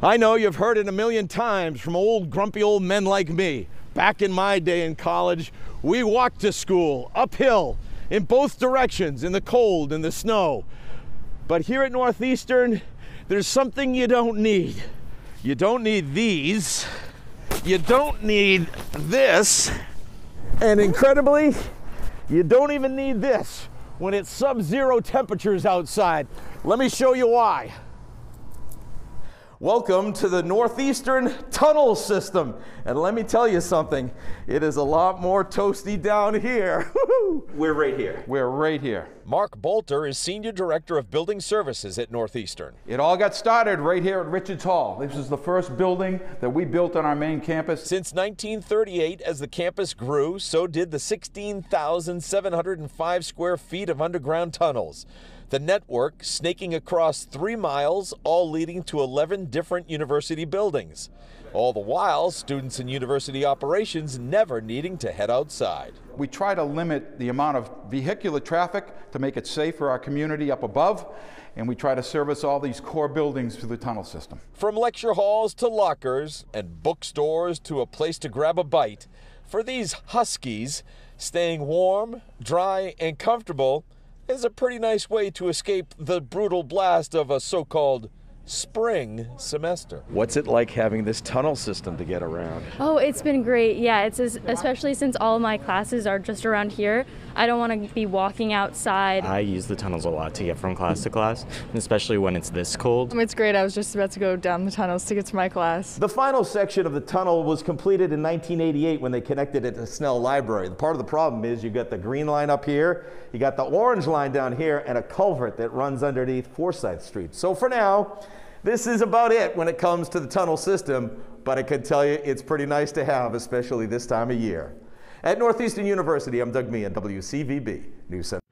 I know you've heard it a million times from old grumpy old men like me. Back in my day in college, we walked to school uphill in both directions in the cold and the snow. But here at Northeastern, there's something you don't need. You don't need these. You don't need this. And incredibly, you don't even need this when it's sub-zero temperatures outside. Let me show you why. Welcome to the Northeastern Tunnel System. And let me tell you something, it is a lot more toasty down here. We're right here. We're right here. Mark Bolter is Senior Director of Building Services at Northeastern. It all got started right here at Richards Hall. This is the first building that we built on our main campus. Since 1938, as the campus grew, so did the 16,705 square feet of underground tunnels. The network snaking across three miles, all leading to 11 different university buildings. All the while, students in university operations never needing to head outside. We try to limit the amount of vehicular traffic to make it safe for our community up above, and we try to service all these core buildings through the tunnel system. From lecture halls to lockers and bookstores to a place to grab a bite, for these Huskies, staying warm, dry, and comfortable is a pretty nice way to escape the brutal blast of a so called spring semester. What's it like having this tunnel system to get around? Oh, it's been great. Yeah, it's as, especially since all of my classes are just around here. I don't want to be walking outside. I use the tunnels a lot to get from class to class, especially when it's this cold. It's great. I was just about to go down the tunnels to get to my class. The final section of the tunnel was completed in 1988 when they connected it to Snell Library. The Part of the problem is you've got the green line up here, you got the orange line down here, and a culvert that runs underneath Forsyth Street. So for now, this is about it when it comes to the tunnel system, but I can tell you it's pretty nice to have, especially this time of year. At Northeastern University, I'm Doug Meehan, WCVB News Center.